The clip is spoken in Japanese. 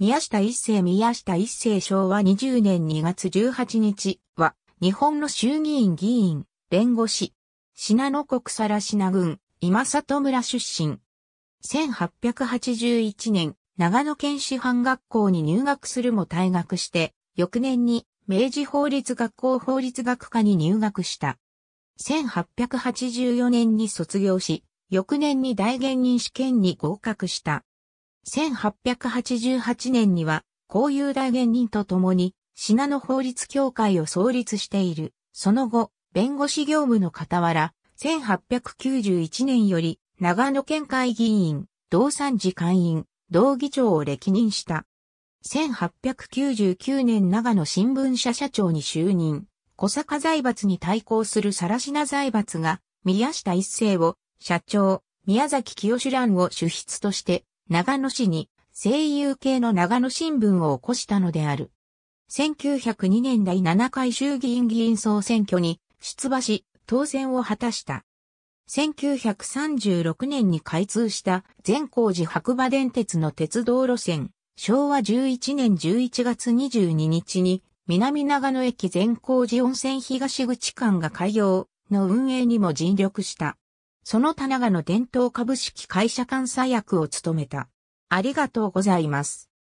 宮下一世宮下一世昭和20年2月18日は、日本の衆議院議員、弁護士、信濃国更品郡、今里村出身。1881年、長野県師範学校に入学するも退学して、翌年に明治法律学校法律学科に入学した。1884年に卒業し、翌年に大芸人試験に合格した。1888年には、公有大芸人と共に、信濃法律協会を創立している。その後、弁護士業務の傍ら、1891年より、長野県会議員、同参事会員、同議長を歴任した。1899年長野新聞社社長に就任。小坂財閥に対抗する更品財閥が、宮下一世を、社長、宮崎清蘭を主筆として、長野市に声優系の長野新聞を起こしたのである。1902年第7回衆議院議員総選挙に出馬し当選を果たした。1936年に開通した全工寺白馬電鉄の鉄道路線、昭和11年11月22日に南長野駅全工寺温泉東口間が開業の運営にも尽力した。その田長の伝統株式会社監査役を務めた。ありがとうございます。